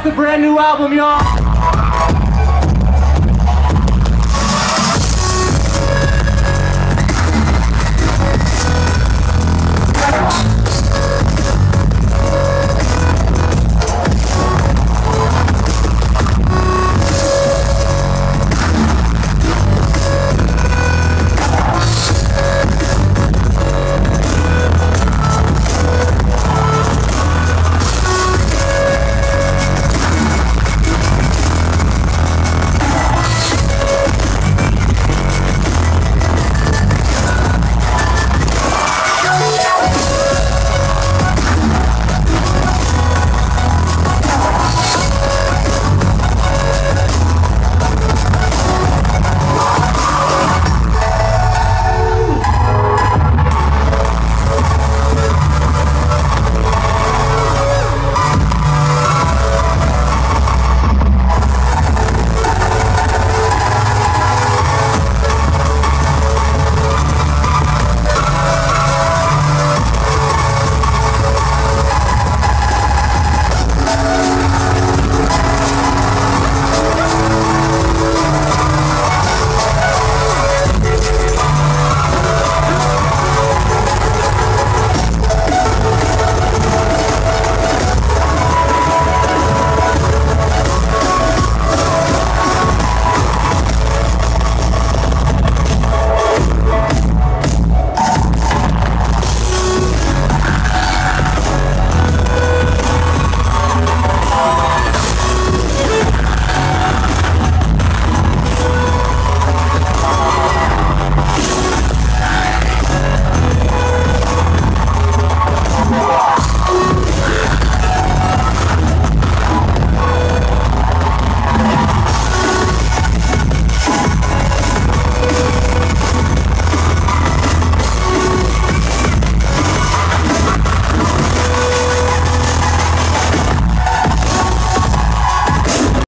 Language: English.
off the brand new album, y'all.